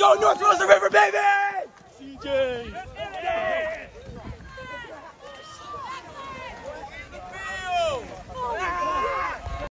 go North Rosa River, baby! CJ.